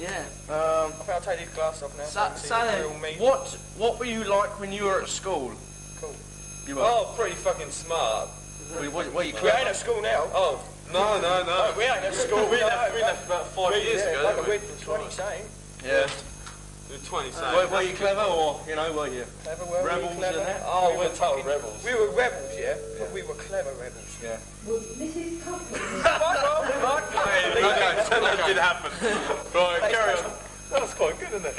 Yeah. Um, I think I'll take these glasses off now. So, so so you can see then, the real me. what what were you like when you were at school? Cool. You were. Oh, pretty fucking smart. Were, were, were you We ain't at school now. Oh, no, no, no. we ain't at school. We left, we left about five years yeah, ago. like we? win for 20 same. Yeah. We were 20 Were, same. were you clever or you know were you? Clever, were Rebels we clever? that? Oh, We we're were total fucking- rebels. We were rebels, yeah, but we were clever rebels. Yeah. Well, Mrs. Copley. Fuck off, fuck off. Okay, so that did happen. Right, 뜨네.